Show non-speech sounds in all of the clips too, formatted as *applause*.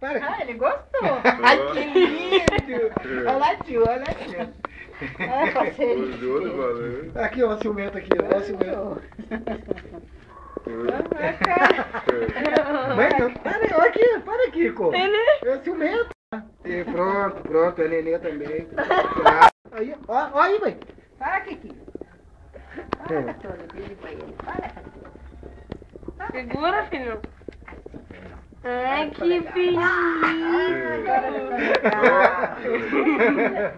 Para. Ah, ele gostou. Ai, *laughs* que lindo! Olha lá, tio, olha lá, tio. Olha, parceiro. Aqui, ó, o ciumento aqui, ó, o ciumento. Mãe, não, para aí, olha aqui, para aqui, Kiko. Ele... É ciumento. E pronto, pronto, a nenê também. Ah, Aí, ó, ó aí, mãe. Para, Kiki. Para, Catora, ele vai ele. Para, Catora. Segura, filho. Ai, Ficou que filhinho.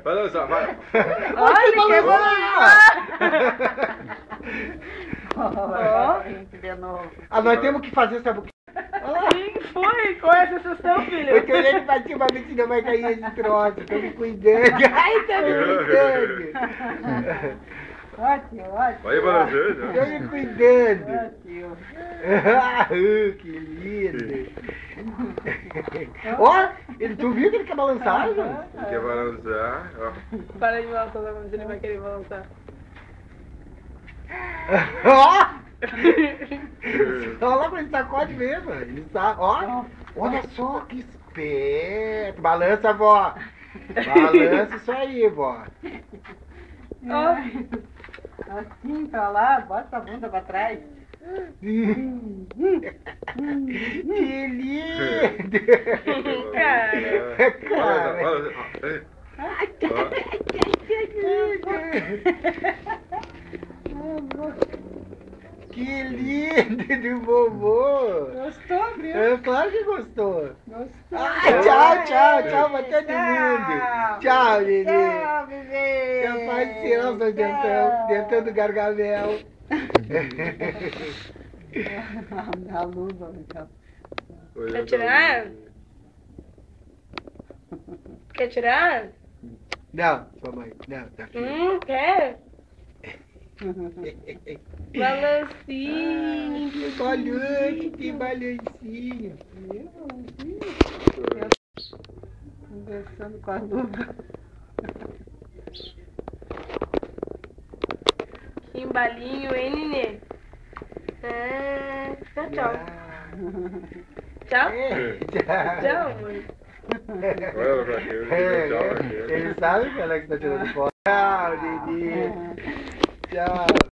Vai dançar, vai. Olha. Ó, gente, de novo. Ah, nós temos que fazer, sabe o quê? Que foi? Qual é a sensação, filho? Eu queria bater pra ver se não vai cair esse troço. Tô me cuidando. Ai, tá me cuidando. *laughs* Ótimo, ótimo. Vai balançando. Tô me cuidando. Ótimo. *laughs* Ah, que lindo. Ó, ele, tu viu que ele quer balançar, João? Quer balançar, ó. Para de balançar, ver se ele vai querer balançar. Ó! Olha lá como ele sacode mesmo. Ele tá, ó. Olha só que esperto. Balança, vó. Balança isso aí, vó. Ó. Assim pra lá, bota a bunda pra trás. Que lindo. *laughs* Cara. Cara. Ai, Que lindo do vovô. Gostou, viu? É claro que gostou. Gostou. Ah, tchau, tchau, tchau pra todo mundo. Tchau, Nenê. Tchau, bebê. Capaz de *laughs* tirar os dois dentão, dentão do gargamel. A luva, então. Quer tirar? Quer tirar? Não, sua mãe, não, tá aqui. Hum, quer? *laughs* Balancinho. Que balhante, que balhancinho. Conversando com a luva. Que embalinho, hein, Nenê? Ah, tchau, tchau. Tchau? É, tchau. Tchau, mãe. É, ele sabe que ela que tá tirando foto. Tchau, Didi. Tchau.